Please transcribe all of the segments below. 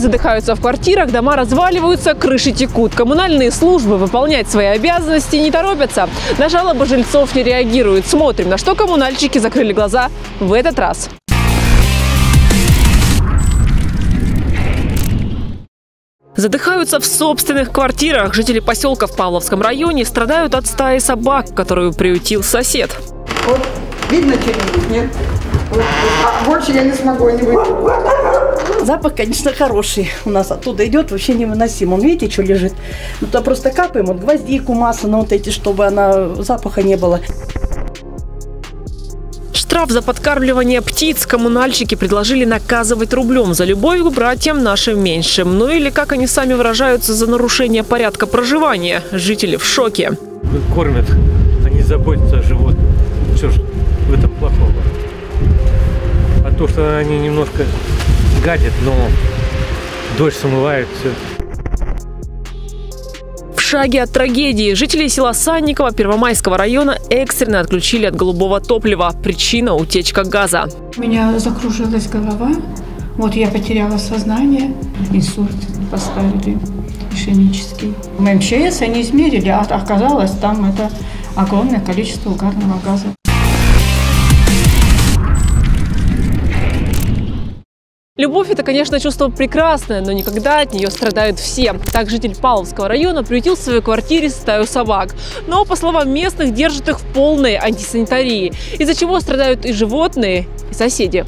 Задыхаются в квартирах, дома разваливаются, крыши текут. Коммунальные службы выполнять свои обязанности не торопятся. На жалобы жильцов не реагируют. Смотрим, на что коммунальщики закрыли глаза в этот раз. Задыхаются в собственных квартирах. Жители поселка в Павловском районе страдают от стаи собак, которую приютил сосед. Вот видно что-нибудь, нет? Вот, а больше я не смогу, они выйдут. Запах, конечно, хороший. У нас оттуда идет, вообще невыносим. Он, видите, что лежит? Ну, то просто капаем, вот гвоздику, масло на вот эти, чтобы она запаха не было. Штраф за подкармливание птиц коммунальщики предложили наказывать рублем за любовь к братьям нашим меньшим. Ну или, как они сами выражаются, за нарушение порядка проживания. Жители в шоке. кормят, они заботятся о животных. Что ж в этом плохого? А то, что они немножко гадят, но дождь смывает все. В шаге от трагедии жители села Санникова Первомайского района экстренно отключили от голубого топлива. Причина – утечка газа. У меня закружилась голова. Вот я потеряла сознание. Инсульт поставили ишемический. В МЧС они измерили, а оказалось там это огромное количество угарного газа. Любовь – это, конечно, чувство прекрасное, но никогда от нее страдают все. Так житель Павловского района приютил в своей квартире стаю собак. Но, по словам местных, держит их в полной антисанитарии, из-за чего страдают и животные, и соседи.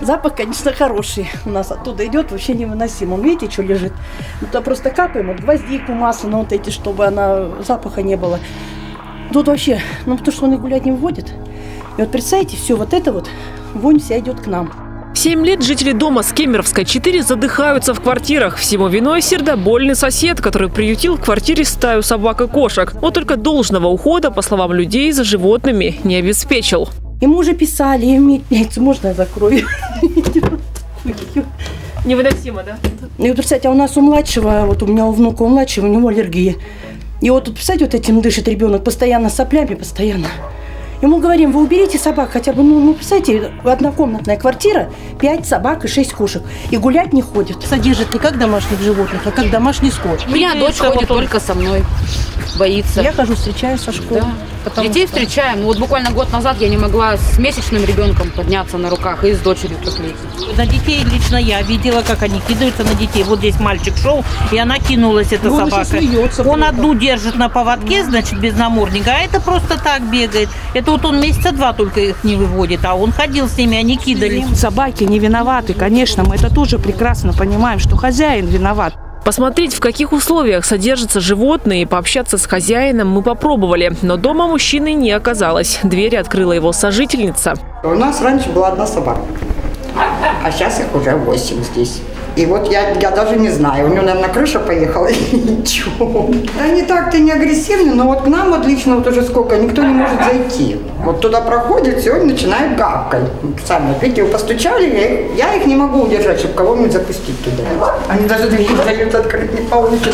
Запах, конечно, хороший. У нас оттуда идет, вообще невыносим. Он, видите, что лежит? Ну, то просто капаем, вот гвоздику, масло на вот эти, чтобы она запаха не было. Тут вообще, ну, потому что он и гулять не вводит. И вот представьте, все вот это вот, вонь вся идет к нам. Семь лет жители дома с Кемеровской 4 задыхаются в квартирах. Всему виной сердобольный сосед, который приютил в квартире стаю собак и кошек. Вот только должного ухода, по словам людей, за животными не обеспечил. Ему уже писали, иметь яйца, можно я закрою? Невыносимо, да? И вот, представьте, а у нас у младшего, вот у меня у внука, у младшего, у него аллергия. И вот, тут, представьте, вот этим дышит ребенок, постоянно соплями, постоянно. Ему говорим, вы уберите собак хотя бы, ну, ну представьте, однокомнатная квартира, пять собак и шесть кошек. И гулять не ходит. Содержит не как домашних животных, а как домашний скот. У меня дочь ходит только со мной, боится. Я хожу, встречаюсь со школы. Да. Потому Детей что- встречаем. Ну, вот буквально год назад я не могла с месячным ребенком подняться на руках и с дочерью приклеить. На детей лично я видела, как они кидаются на детей. Вот здесь мальчик шел, и она кинулась, эта Ну, он собака. смеется Он при этом. одну держит на поводке, значит, без намордника, а это просто так бегает. Это вот он месяца два только их не выводит, а он ходил с ними, они кидались. Собаки не виноваты, конечно, мы это тоже прекрасно понимаем, что хозяин виноват. Посмотреть, в каких условиях содержатся животные, и пообщаться с хозяином мы попробовали. Но дома мужчины не оказалось. Двери открыла его сожительница. У нас раньше была одна собака, а сейчас их уже восемь здесь. И вот я, я даже не знаю, у него, наверное, крыша поехала или ничего. Они так-то не агрессивны, но вот к нам вот лично вот уже сколько, никто не может зайти. Вот туда проходит, все, и начинают гавкать. Сами, видите, постучали, я я их не могу удержать, чтобы кого-нибудь запустить туда. Они даже дверь дают открыть не получится.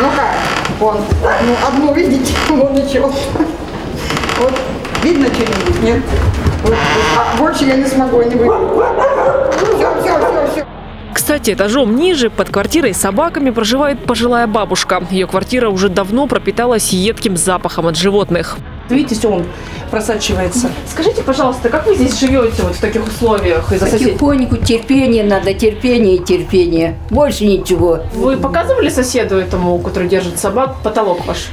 Ну как, вон, одну, одну видите, вон еще. Вот, видно что-нибудь, нет? Вот, а больше я не смогу, они выйдут. Кстати, этажом ниже, под квартирой с собаками, проживает пожилая бабушка. Ее квартира уже давно пропиталась едким запахом от животных. Видите, все он просачивается. Скажите, пожалуйста, как вы здесь живете вот в таких условиях из-за соседей? Потихоньку терпение надо, терпение и терпение. Больше ничего. Вы показывали соседу этому, который держит собак, потолок ваш?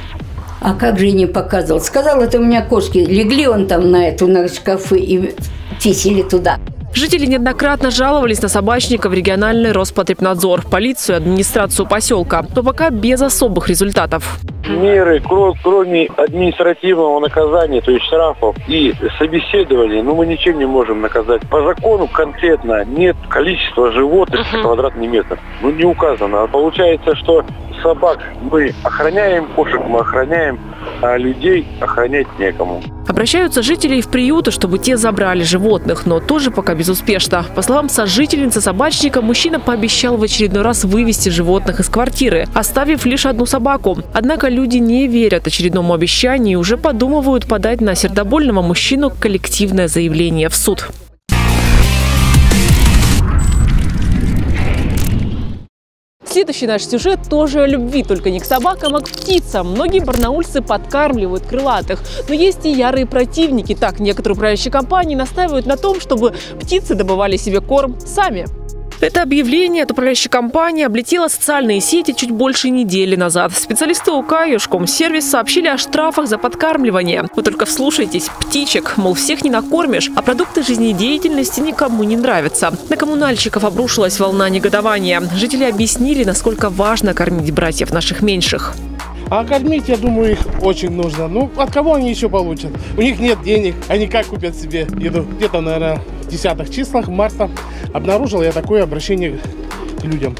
А как же и не показывал? Сказал, это у меня кошки. Легли он там на эту, на шкафы и тисили туда. Жители неоднократно жаловались на собачника в региональный Роспотребнадзор, полицию, администрацию поселка, но пока без особых результатов. меры, кро- кроме административного наказания, то есть штрафов и собеседований, ну, мы ничем не можем наказать. По закону конкретно нет количества животных на квадратный метр. Ну, не указано. А получается, что собак мы охраняем, кошек мы охраняем, а людей охранять некому. Обращаются жители в приюты, чтобы те забрали животных, но тоже пока безуспешно. По словам сожительницы собачника, мужчина пообещал в очередной раз вывести животных из квартиры, оставив лишь одну собаку. Однако люди не верят очередному обещанию и уже подумывают подать на сердобольного мужчину коллективное заявление в суд. Следующий наш сюжет тоже о любви, только не к собакам, а к птицам. Многие барнаульцы подкармливают крылатых, но есть и ярые противники. Так, некоторые управляющие компании настаивают на том, чтобы птицы добывали себе корм сами. Это объявление от управляющей компании облетело социальные сети чуть больше недели назад. Специалисты УК Южкомсервис сообщили о штрафах за подкармливание. Вы только вслушайтесь, птичек, мол, всех не накормишь, а продукты жизнедеятельности никому не нравятся. На коммунальщиков обрушилась волна негодования. Жители объяснили, насколько важно кормить братьев наших меньших. А кормить, я думаю, их очень нужно. Ну, от кого они еще получат? У них нет денег, они как купят себе еду? Где-то, наверное, в десятых числах марта обнаружил я такое обращение к людям.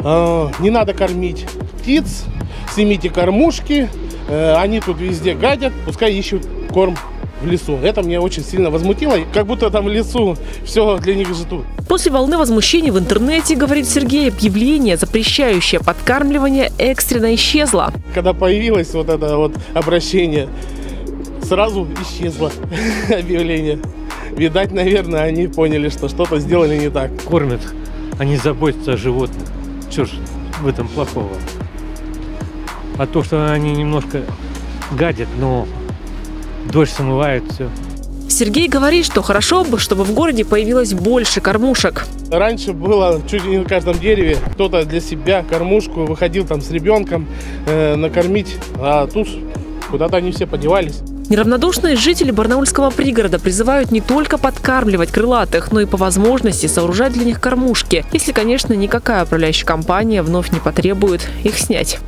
А, не надо кормить птиц, снимите кормушки, э, они тут везде гадят, пускай ищут корм в лесу. Это меня очень сильно возмутило, как будто там в лесу все для них ждут. После волны возмущений в интернете, говорит Сергей, объявление, запрещающее подкармливание, экстренно исчезло. Когда появилось вот это вот обращение, сразу исчезло объявление. Видать, наверное, они поняли, что что-то сделали не так. Кормят, они заботятся о животных. Что ж в этом плохого? А то, что они немножко гадят, но дождь смывает все. Сергей говорит, что хорошо бы, чтобы в городе появилось больше кормушек. Раньше было чуть ли не на каждом дереве кто-то для себя кормушку выходил там с ребенком э, накормить, а тут куда-то они все подевались. Неравнодушные жители барнаульского пригорода призывают не только подкармливать крылатых, но и по возможности сооружать для них кормушки, если, конечно, никакая управляющая компания вновь не потребует их снять.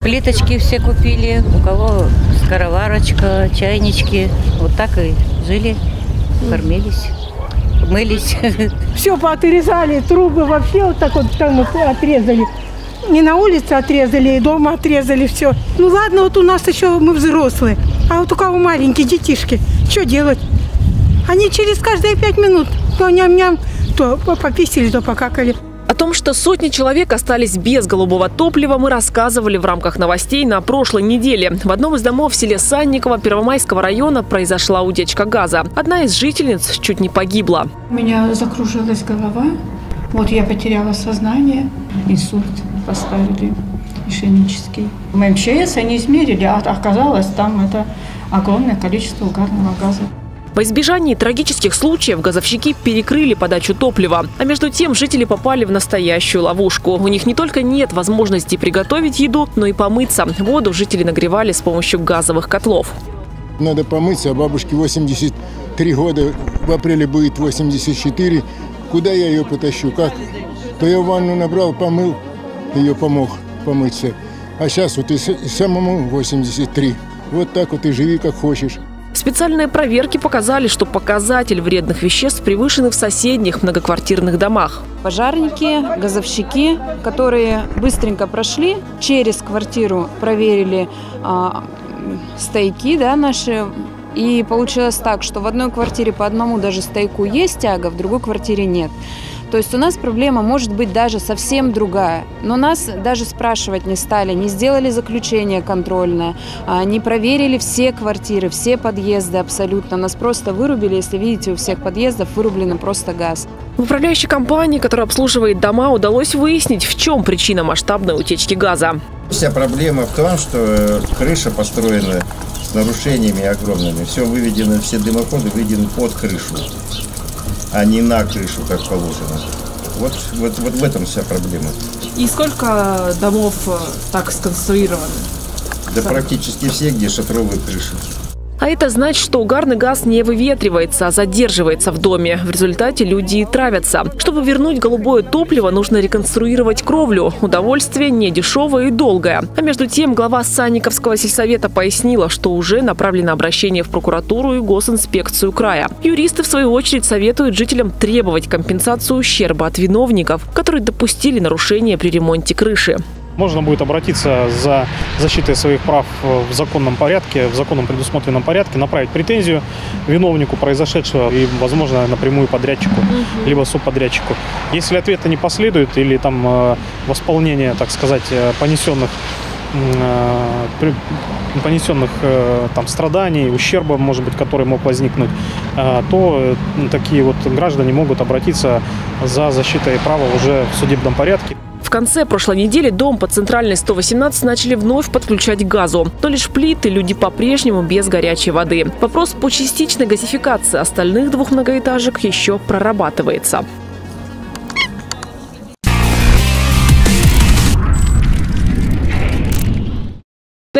Плиточки все купили, у кого скороварочка, чайнички. Вот так и жили, кормились, мылись. Все поотрезали, трубы вообще вот так вот там вот отрезали. Не на улице отрезали, и дома отрезали все. Ну ладно, вот у нас еще мы взрослые, а вот у кого маленькие детишки, что делать? Они через каждые пять минут то ням-ням, то пописали, то покакали. О том, что сотни человек остались без голубого топлива, мы рассказывали в рамках новостей на прошлой неделе. В одном из домов в селе Санниково Первомайского района произошла утечка газа. Одна из жительниц чуть не погибла. У меня закружилась голова. Вот я потеряла сознание. Инсульт поставили ишемический. В МЧС они измерили, а оказалось там это огромное количество угарного газа. Во избежании трагических случаев газовщики перекрыли подачу топлива. А между тем жители попали в настоящую ловушку. У них не только нет возможности приготовить еду, но и помыться. Воду жители нагревали с помощью газовых котлов. Надо помыться, а бабушке 83 года, в апреле будет 84. Куда я ее потащу? Как? То я ванну набрал, помыл, ее помог помыться. А сейчас вот и самому 83. Вот так вот и живи как хочешь. Специальные проверки показали, что показатель вредных веществ превышены в соседних многоквартирных домах. Пожарники, газовщики, которые быстренько прошли через квартиру, проверили а, стояки да, наши. И получилось так, что в одной квартире по одному даже стояку есть тяга, в другой квартире нет. То есть у нас проблема может быть даже совсем другая. Но нас даже спрашивать не стали, не сделали заключение контрольное, а, не проверили все квартиры, все подъезды абсолютно. Нас просто вырубили, если видите, у всех подъездов вырублено просто газ. В управляющей компании, которая обслуживает дома, удалось выяснить, в чем причина масштабной утечки газа. Вся проблема в том, что э, крыша построена с нарушениями огромными. Все выведено, все дымоходы выведены под крышу а не на крышу, как положено. Вот, вот, вот в этом вся проблема. И сколько домов э, так сконструированы? Да практически все, где шатровые крыши. А это значит, что угарный газ не выветривается, а задерживается в доме. В результате люди и травятся. Чтобы вернуть голубое топливо, нужно реконструировать кровлю. Удовольствие не дешевое и долгое. А между тем, глава Санниковского сельсовета пояснила, что уже направлено обращение в прокуратуру и госинспекцию края. Юристы, в свою очередь, советуют жителям требовать компенсацию ущерба от виновников, которые допустили нарушения при ремонте крыши. Можно будет обратиться за защитой своих прав в законном порядке, в законном предусмотренном порядке, направить претензию виновнику произошедшего и, возможно, напрямую подрядчику, угу. либо субподрядчику. Если ответа не последует или там э, восполнение, так сказать, э, понесенных э, понесенных там страданий, ущерба, может быть, который мог возникнуть, то такие вот граждане могут обратиться за защитой права уже в судебном порядке конце прошлой недели дом по центральной 118 начали вновь подключать к газу. Но лишь плиты люди по-прежнему без горячей воды. Вопрос по частичной газификации остальных двух многоэтажек еще прорабатывается.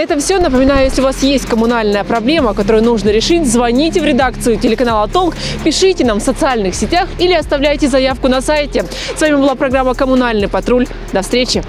Этом все. Напоминаю, если у вас есть коммунальная проблема, которую нужно решить, звоните в редакцию телеканала «Толк», пишите нам в социальных сетях или оставляйте заявку на сайте. С вами была программа «Коммунальный патруль». До встречи!